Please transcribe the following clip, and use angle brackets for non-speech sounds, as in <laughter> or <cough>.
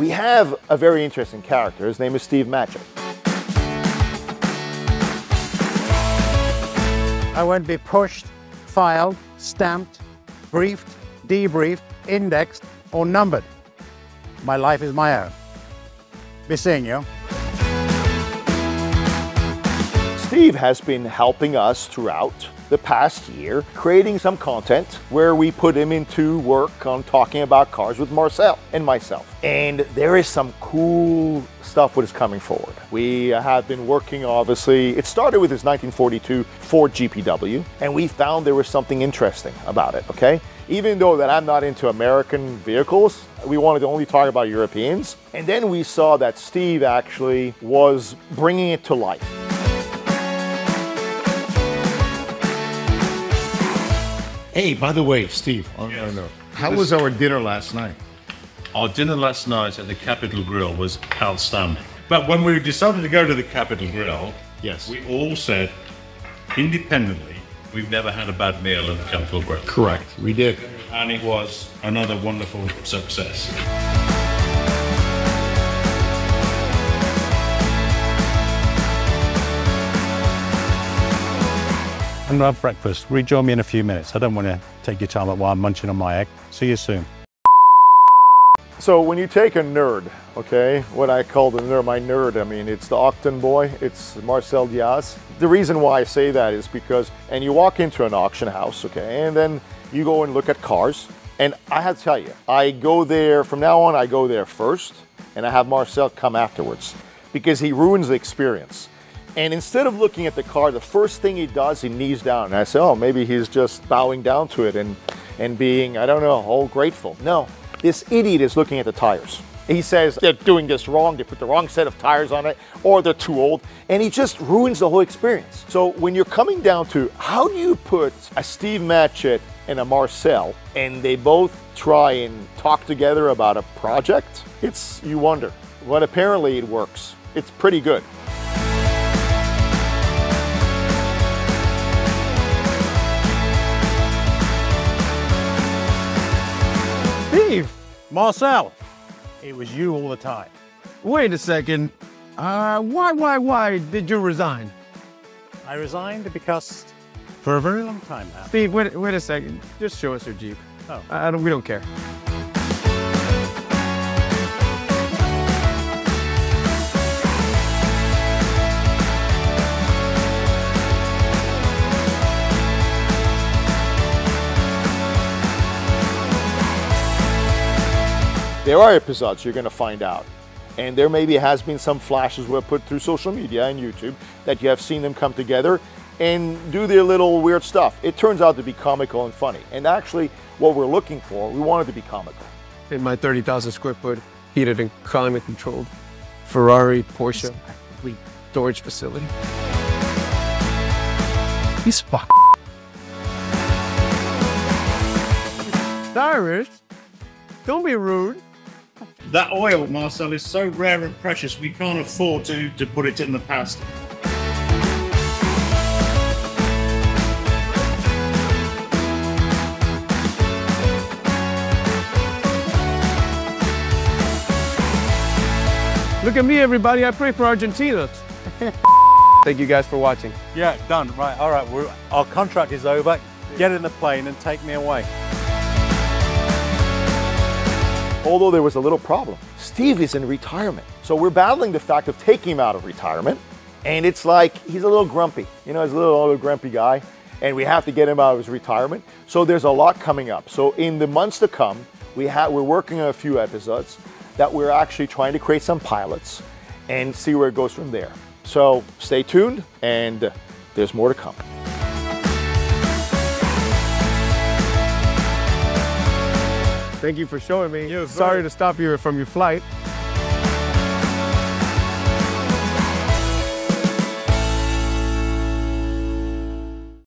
We have a very interesting character. His name is Steve Matchett. I won't be pushed, filed, stamped, briefed, debriefed, indexed, or numbered. My life is my own. Be seeing you. Steve has been helping us throughout the past year, creating some content where we put him into work on talking about cars with Marcel and myself. And there is some cool stuff that is coming forward. We have been working, obviously, it started with his 1942 Ford GPW, and we found there was something interesting about it, okay? Even though that I'm not into American vehicles, we wanted to only talk about Europeans. And then we saw that Steve actually was bringing it to life. Hey, by the way, Steve, Yes. no, no. how was our dinner last night? Our dinner last night at the Capital Grille was outstanding. But when we decided to go to the Capital Grille, Yes. we all said independently, we've never had a bad meal at the Capital Grille. Correct. We did. And it was another wonderful success. I'm gonna have breakfast. Rejoin me in a few minutes. I don't want to take your time up while I'm munching on my egg. See you soon. So when you take a nerd, okay, what I call the nerd, my nerd, I mean, it's the Octon boy, it's Marcel Diaz. The reason why I say that is because, and you walk into an auction house, okay, and then you go and look at cars, and I have to tell you, I go there, from now on, I go there first, and I have Marcel come afterwards, because he ruins the experience. And instead of looking at the car, the first thing he does, he knees down. And I say, oh, maybe he's just bowing down to it and, and being, I don't know, all grateful. No, this idiot is looking at the tires. He says they're doing this wrong, they put the wrong set of tires on it, or they're too old, and he just ruins the whole experience. So when you're coming down to how do you put a Steve Matchett and a Marcel, and they both try and talk together about a project, it's, you wonder. But apparently it works. It's pretty good. Steve! Marcel! It was you all the time. Wait a second. Uh, why, why, why did you resign? I resigned because for a very long time now. Steve, wait, wait a second. Just show us your Jeep. Oh. I I don't, we don't care. There are episodes you're going to find out. And there maybe has been some flashes we put through social media and YouTube that you have seen them come together and do their little weird stuff. It turns out to be comical and funny. And actually, what we're looking for, we want it to be comical. In my 30,000 square foot heated and climate controlled Ferrari, Porsche, complete storage facility. He's fuck. Cyrus, don't be rude. That oil, Marcel, is so rare and precious, we can't afford to, to put it in the past. Look at me, everybody. I pray for Argentina. <laughs> Thank you guys for watching. Yeah, done. Right, all right. We're, our contract is over. Get in the plane and take me away. Although there was a little problem, Steve is in retirement. So we're battling the fact of taking him out of retirement. And it's like he's a little grumpy. You know, he's a little, little grumpy guy. And we have to get him out of his retirement. So there's a lot coming up. So in the months to come, we have we're working on a few episodes that we're actually trying to create some pilots and see where it goes from there. So stay tuned and there's more to come. Thank you for showing me. Sorry to stop you from your flight.